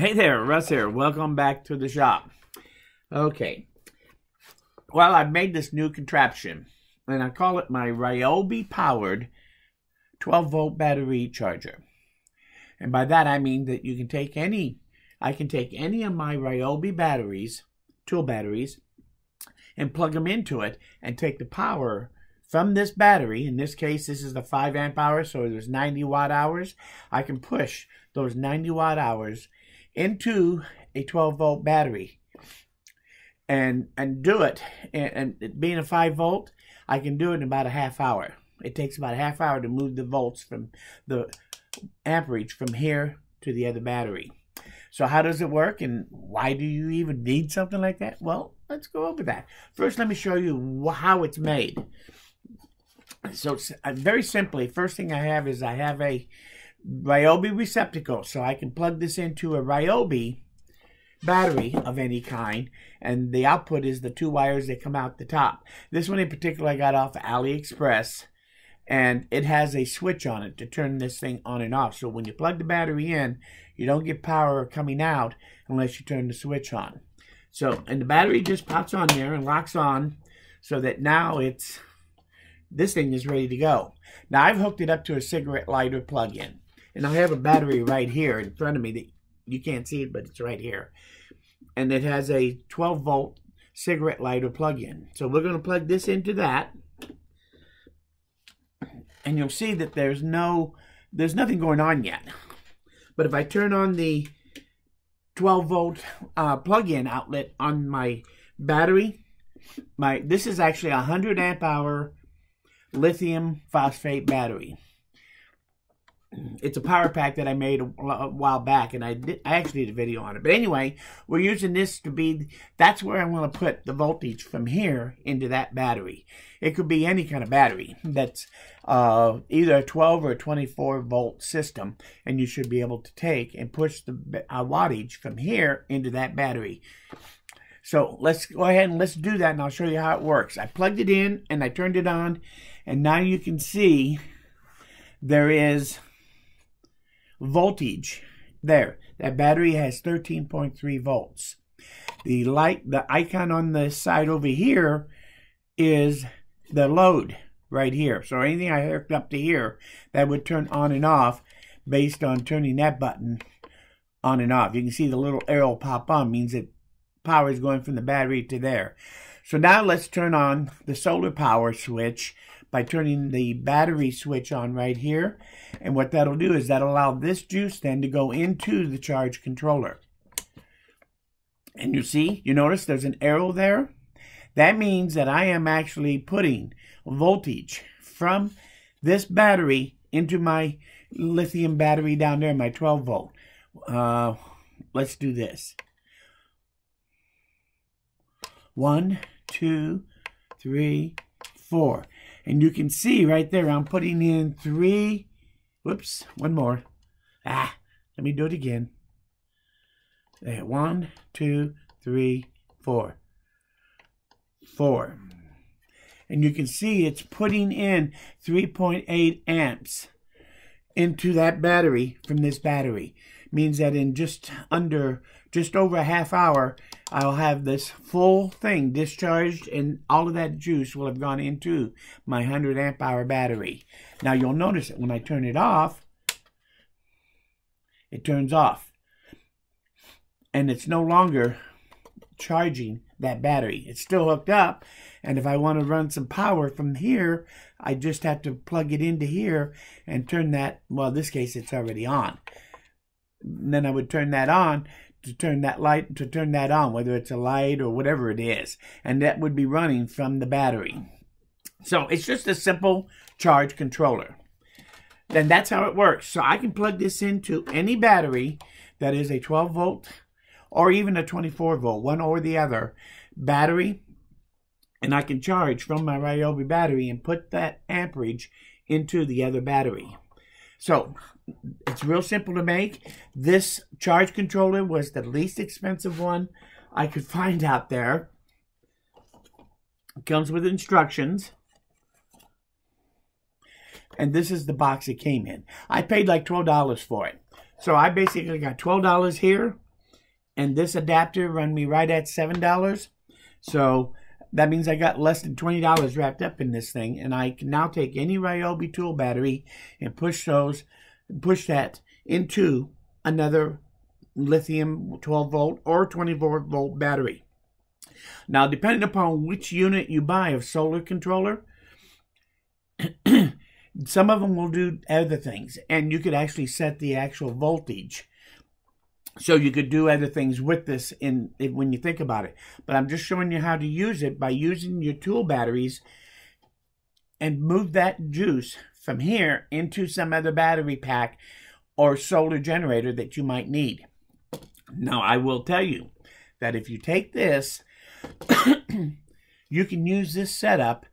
Hey there, Russ here. Welcome back to the shop. Okay. Well, I've made this new contraption, and I call it my Ryobi powered 12 volt battery charger. And by that I mean that you can take any, I can take any of my Ryobi batteries, tool batteries, and plug them into it and take the power from this battery. In this case, this is the 5 amp hour, so there's 90 watt hours. I can push those 90 watt hours into a 12 volt battery and and do it. And, and, being a 5 volt i can do it in about a half hour. It takes about a half hour to move the volts from the amperage from here to the other battery. So how does it work and why do you even need something like that? Well let's go over that. First let me show you how it's made. So uh, very simply first thing i have is i have a Ryobi receptacle. So I can plug this into a Ryobi battery of any kind, and the output is the two wires that come out the top. This one in particular I got off AliExpress, and it has a switch on it to turn this thing on and off. So when you plug the battery in, you don't get power coming out unless you turn the switch on. So, and the battery just pops on there and locks on so that now it's, this thing is ready to go. Now I've hooked it up to a cigarette lighter plug-in. And I have a battery right here in front of me that you can't see it, but it's right here. And it has a 12 volt cigarette lighter plug-in. So we're going to plug this into that. And you'll see that there's no, there's nothing going on yet. But if I turn on the 12 volt uh, plug-in outlet on my battery, my this is actually a 100 amp hour lithium phosphate battery it's a power pack that I made a, while back, and I did, I actually did a video on it. But anyway, we're using this to be, that's where I'm going to put the voltage from here into that battery. It could be any kind of battery that's uh, either a 12 or a 24 volt system, and you should be able to take and push the uh, wattage from here into that battery. So let's go ahead and let's do that, and I'll show you how it works. I plugged it in, and I turned it on, and now you can see there is voltage there. That battery has 13.3 volts. The light, the icon on the side over here is the load right here. So anything I hooked up to here, that would turn on and off based on turning that button on and off. You can see the little arrow pop on means that power is going from the battery to there. So now let's turn on the solar power switch by turning the battery switch on right here. And what that'll do is that'll allow this juice then to go into the charge controller. And you see, you notice there's an arrow there? That means that I am actually putting voltage from this battery into my lithium battery down there, my 12 volt. Uh, let's do this. One, two, three, four. And you can see right there, I'm putting in three, whoops, one more. Ah, let me do it again. There, one, two, three, four. Four. And you can see it's putting in 3.8 amps into that battery from this battery. Means that in just under, just over a half hour, I'll have this full thing discharged and all of that juice will have gone into my 100 amp hour battery. Now you'll notice that when I turn it off, it turns off. And it's no longer charging that battery. It's still hooked up. And if I want to run some power from here, I just have to plug it into here and turn that, well, in this case, it's already on. And then I would turn that on to turn that light to turn that on, whether it's a light or whatever it is, and that would be running from the battery. So it's just a simple charge controller. Then that's how it works. So I can plug this into any battery that is a 12 volt or even a 24 volt, one or the other battery, and I can charge from my Ryobi battery and put that amperage into the other battery. So it's real simple to make. This charge controller was the least expensive one I could find out there. It comes with instructions. And this is the box it came in. I paid like $12 for it. So I basically got $12 here and this adapter run me right at $7. So that means I got less than $20 wrapped up in this thing, and I can now take any Ryobi tool battery and push those, push that into another lithium 12 volt or 24 volt battery. Now, depending upon which unit you buy of solar controller, some of them will do other things, and you could actually set the actual voltage. So you could do other things with this in, in when you think about it. But I'm just showing you how to use it by using your tool batteries and move that juice from here into some other battery pack or solar generator that you might need. Now, I will tell you that if you take this, you can use this setup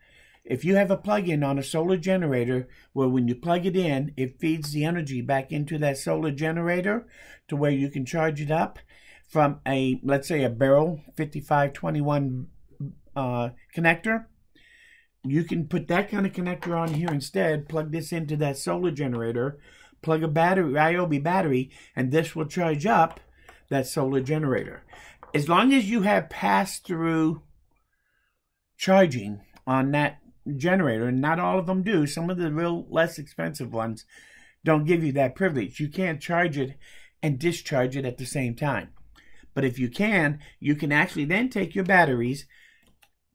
if you have a plug-in on a solar generator where when you plug it in, it feeds the energy back into that solar generator to where you can charge it up from a, let's say a barrel 5521 uh, connector, you can put that kind of connector on here instead, plug this into that solar generator, plug a battery, Ryobi battery, and this will charge up that solar generator. As long as you have pass-through charging on that generator, and not all of them do. Some of the real less expensive ones don't give you that privilege. You can't charge it and discharge it at the same time. But if you can, you can actually then take your batteries,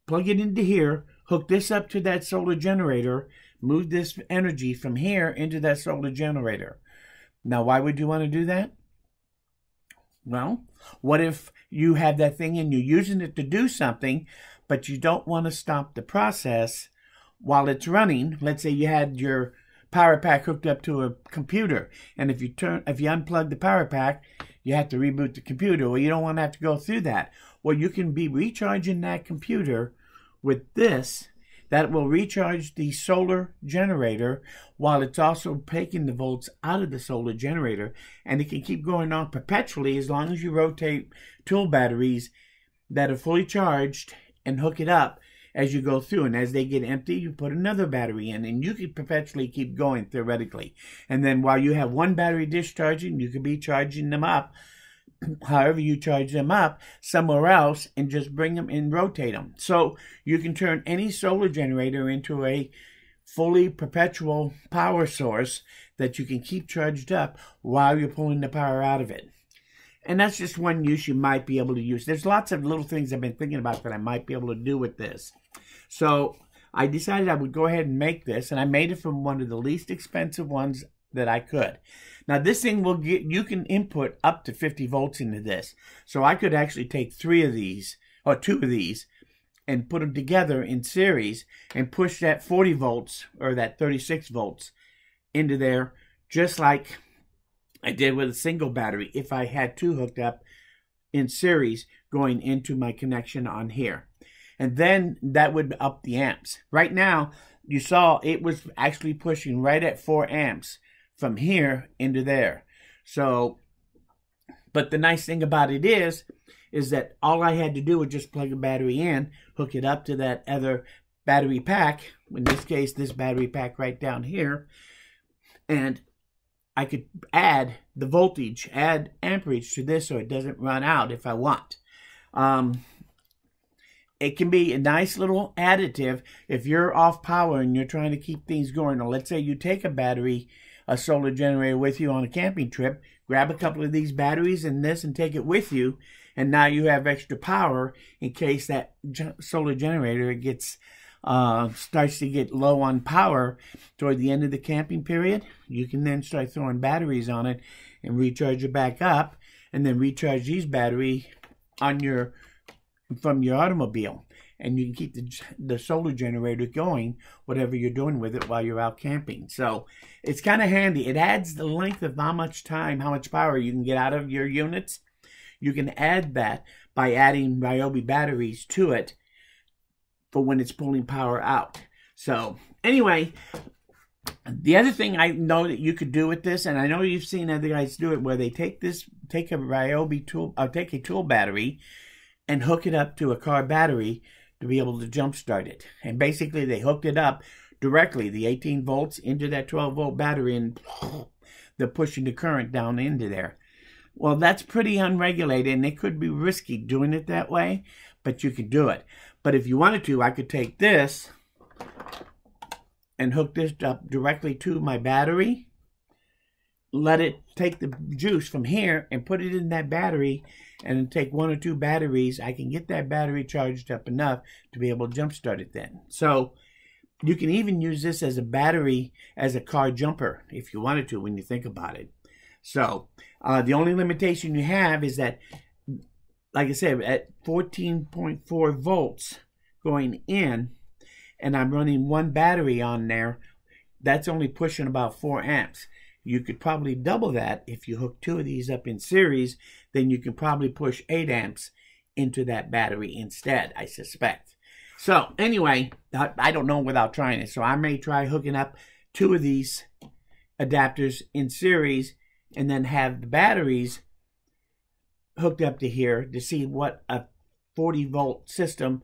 plug it into here, hook this up to that solar generator, move this energy from here into that solar generator. Now, why would you want to do that? Well, what if you have that thing and you're using it to do something, but you don't want to stop the process while it's running, let's say you had your power pack hooked up to a computer, and if you turn if you unplug the power pack, you have to reboot the computer. Well, you don't want to have to go through that. Well, you can be recharging that computer with this that will recharge the solar generator while it's also taking the volts out of the solar generator and it can keep going on perpetually as long as you rotate tool batteries that are fully charged and hook it up as you go through. And as they get empty, you put another battery in, and you could perpetually keep going theoretically. And then while you have one battery discharging, you could be charging them up. However, you charge them up somewhere else and just bring them and rotate them. So you can turn any solar generator into a fully perpetual power source that you can keep charged up while you're pulling the power out of it. And that's just one use you might be able to use. There's lots of little things I've been thinking about that I might be able to do with this. So I decided I would go ahead and make this, and I made it from one of the least expensive ones that I could. Now this thing will get, you can input up to 50 volts into this. So I could actually take three of these, or two of these, and put them together in series and push that 40 volts, or that 36 volts, into there, just like I did with a single battery if I had two hooked up in series going into my connection on here. And then that would up the amps. Right now, you saw it was actually pushing right at 4 amps from here into there. So, but the nice thing about it is, is that all I had to do was just plug a battery in, hook it up to that other battery pack, in this case, this battery pack right down here, and I could add the voltage, add amperage to this so it doesn't run out if I want. Um, it can be a nice little additive if you're off power and you're trying to keep things going. Or let's say you take a battery, a solar generator with you on a camping trip, grab a couple of these batteries and this and take it with you. And now you have extra power in case that solar generator gets uh, starts to get low on power toward the end of the camping period, you can then start throwing batteries on it and recharge it back up, and then recharge these battery on your from your automobile, and you can keep the the solar generator going, whatever you're doing with it while you're out camping. So it's kind of handy. It adds the length of how much time, how much power you can get out of your units. You can add that by adding Ryobi batteries to it for when it's pulling power out. So anyway, the other thing I know that you could do with this, and I know you've seen other guys do it, where they take this, take a Ryobi tool, or uh, take a tool battery, and hook it up to a car battery to be able to jumpstart it. And basically, they hooked it up directly, the 18 volts into that 12 volt battery, and they're pushing the current down into there. Well, that's pretty unregulated and it could be risky doing it that way, but you could do it. But if you wanted to, I could take this and hook this up directly to my battery. Let it take the juice from here and put it in that battery and take one or two batteries. I can get that battery charged up enough to be able to jumpstart it then. So you can even use this as a battery as a car jumper if you wanted to when you think about it. So uh, the only limitation you have is that, like I said, at 14.4 volts going in, and I'm running one battery on there, that's only pushing about 4 amps. You could probably double that if you hook two of these up in series, then you can probably push 8 amps into that battery instead, I suspect. So anyway, I don't know without trying it. So I may try hooking up two of these adapters in series and then have the batteries hooked up to here to see what a 40 volt system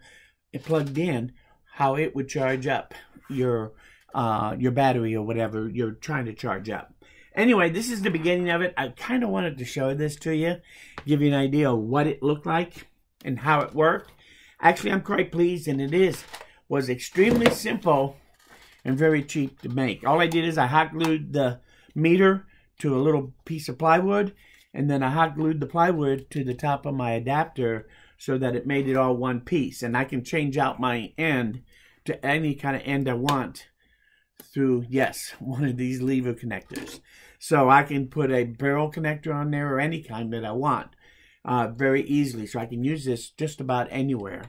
plugged in, how it would charge up your uh, your battery or whatever you're trying to charge up. Anyway, this is the beginning of it. I kind of wanted to show this to you, give you an idea of what it looked like and how it worked. Actually, I'm quite pleased, and it is was extremely simple and very cheap to make. All I did is I hot glued the meter to a little piece of plywood, and then I hot glued the plywood to the top of my adapter so that it made it all one piece. And I can change out my end to any kind of end I want through, yes, one of these lever connectors. So I can put a barrel connector on there or any kind that I want uh, very easily. So I can use this just about anywhere.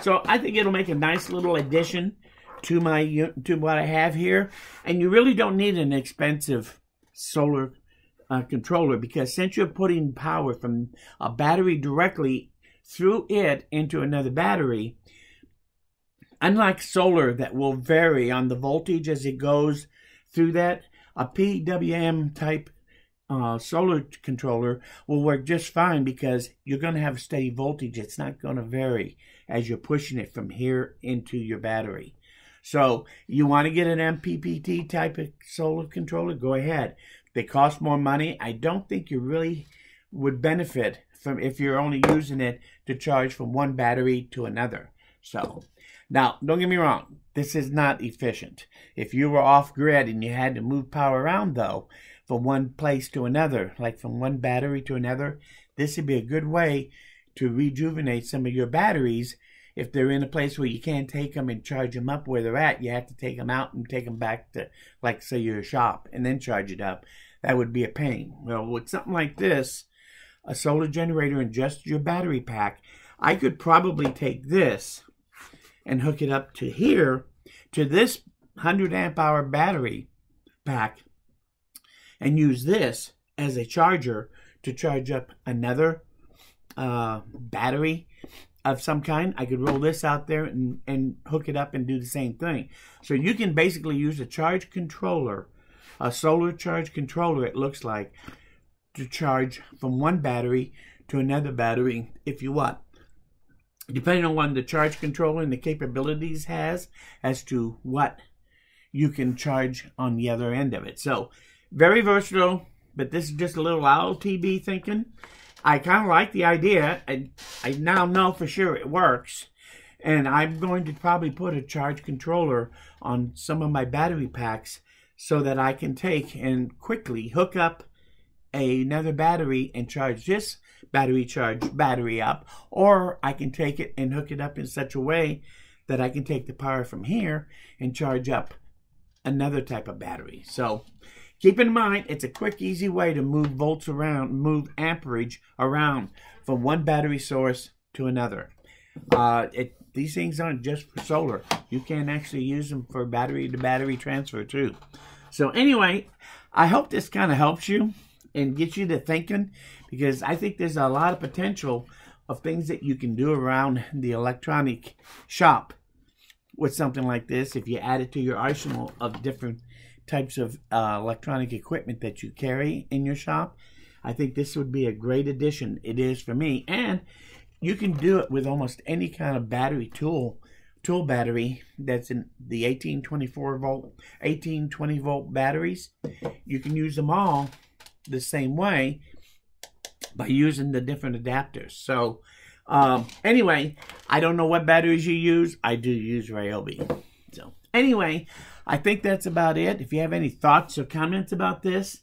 So I think it'll make a nice little addition to my to what I have here. And you really don't need an expensive solar uh, controller because since you're putting power from a battery directly through it into another battery, unlike solar that will vary on the voltage as it goes through that, a PWM type uh, solar controller will work just fine because you're going to have a steady voltage. It's not going to vary as you're pushing it from here into your battery. So you want to get an MPPT type of solar controller, go ahead. They cost more money. I don't think you really would benefit from if you're only using it to charge from one battery to another. So now, don't get me wrong, this is not efficient. If you were off grid and you had to move power around though, from one place to another, like from one battery to another, this would be a good way to rejuvenate some of your batteries. If they're in a place where you can't take them and charge them up where they're at, you have to take them out and take them back to, like, say, your shop and then charge it up. That would be a pain. Well, with something like this, a solar generator and just your battery pack, I could probably take this and hook it up to here to this 100 amp hour battery pack and use this as a charger to charge up another uh, battery of some kind. I could roll this out there and, and hook it up and do the same thing. So you can basically use a charge controller, a solar charge controller, it looks like, to charge from one battery to another battery if you want. Depending on what the charge controller and the capabilities has as to what you can charge on the other end of it. So very versatile, but this is just a little OTB thinking. I kind of like the idea. I, I now know for sure it works. And I'm going to probably put a charge controller on some of my battery packs so that I can take and quickly hook up another battery and charge this battery charge battery up or I can take it and hook it up in such a way that I can take the power from here and charge up another type of battery. So Keep in mind, it's a quick, easy way to move volts around, move amperage around from one battery source to another. Uh, it, these things aren't just for solar. You can actually use them for battery to battery transfer too. So anyway, I hope this kind of helps you and gets you to thinking because I think there's a lot of potential of things that you can do around the electronic shop with something like this if you add it to your arsenal of different types of uh, electronic equipment that you carry in your shop, I think this would be a great addition. It is for me. And you can do it with almost any kind of battery tool tool battery that's in the 1824 volt 1820 volt batteries you can use them all the same way by using the different adapters. So, um, anyway, I don't know what batteries you use. I do use Ryobi. So, anyway, I think that's about it. If you have any thoughts or comments about this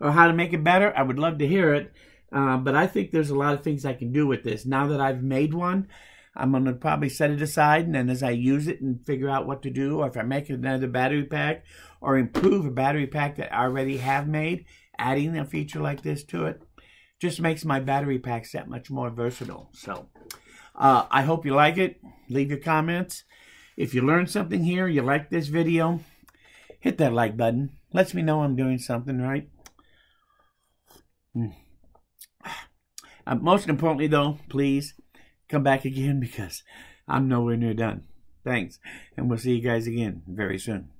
or how to make it better, I would love to hear it. Uh, but I think there's a lot of things I can do with this. Now that I've made one, I'm going to probably set it aside, and then as I use it and figure out what to do, or if I make another battery pack or improve a battery pack that I already have made, adding a feature like this to it, just makes my battery packs that much more versatile. So uh, I hope you like it. Leave your comments. If you learned something here, you like this video, hit that like button. Lets me know I'm doing something right. Mm. Uh, most importantly, though, please come back again because I'm nowhere near done. Thanks, and we'll see you guys again very soon.